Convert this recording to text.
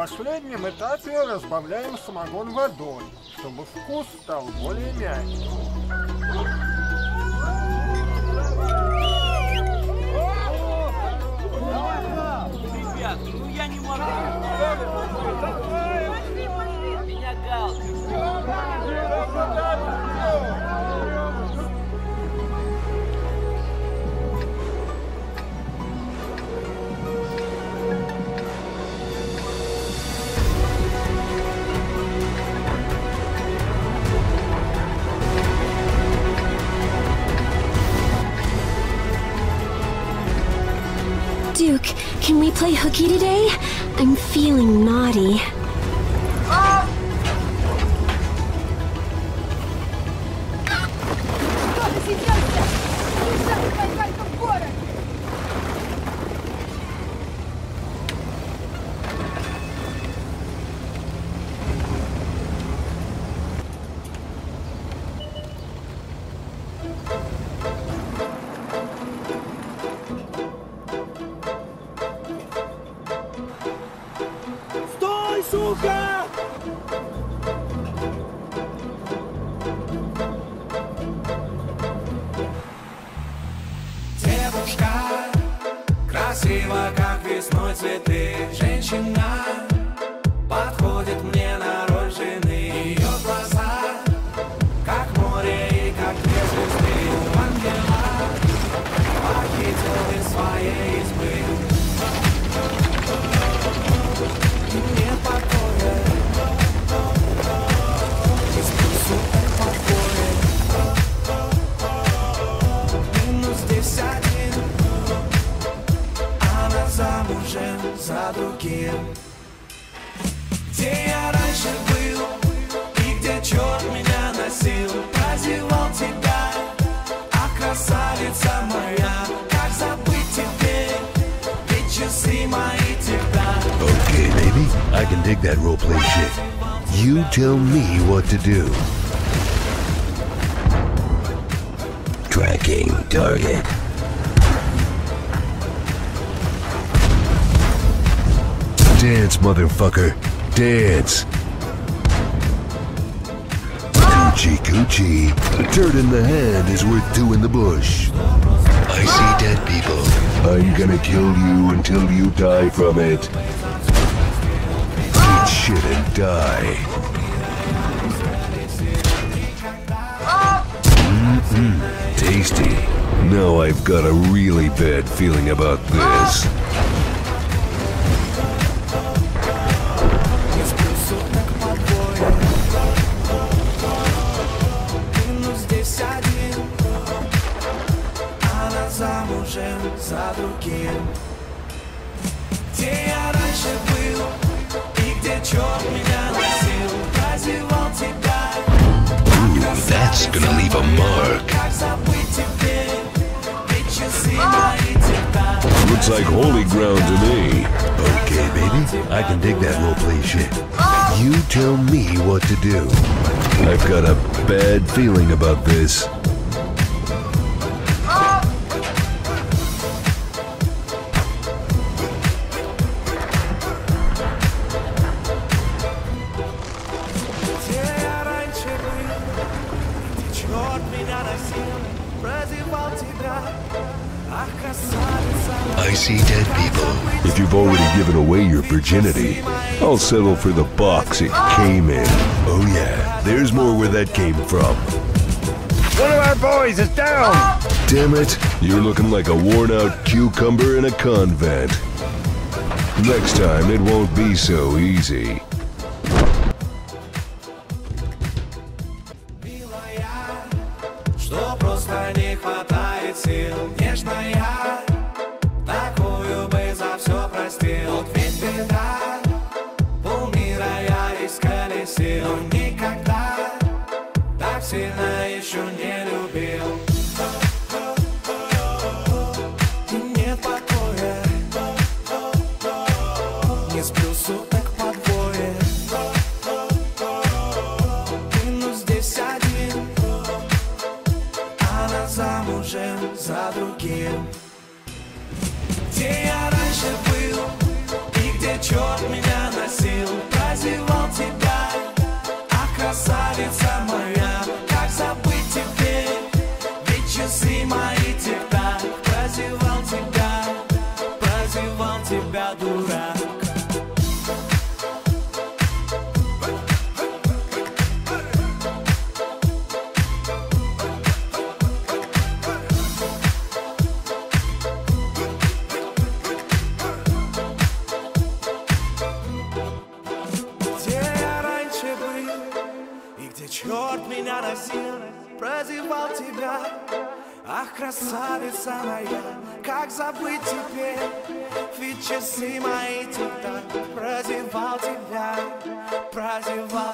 На последнем этапе разбавляем самогон водой, чтобы вкус стал более мягким. Ребят, ну я не могу. Меня галка. Can we play hooky today? I'm feeling naughty. Сука! Девушка, красиво, как весной цветы Женщина I can dig that roleplay shit. You tell me what to do. Tracking target. Dance, motherfucker. Dance. Coochie coochie. A turd in the hand is worth two in the bush. I see dead people. I'm gonna kill you until you die from it Eat shit and die. Mm-mm, tasty. Now I've got a really bad feeling about this. Не сплю суток покоя Минус здесь один Она замужем за другим Где я Ooh, that's gonna leave a mark. Looks like holy ground to me. Okay, baby. I can dig that roleplay shit. You tell me what to do. I've got a bad feeling about this. I see dead people. If you've already given away your virginity, I'll settle for the box it came in. Oh yeah, there's more where that came from. One of our boys is down! Damn it, you're looking like a worn out cucumber in a convent. Next time it won't be so easy. Сил Нежная, такую бы за все простил. Вот ведь беда, полмира я исколесил Но никогда так сильно еще не pra durar. Где черт меня носил, прозевал тебя Ах, красавица моя, как забыть теперь? Ведь часы мои туда Прозевал тебя, прозевал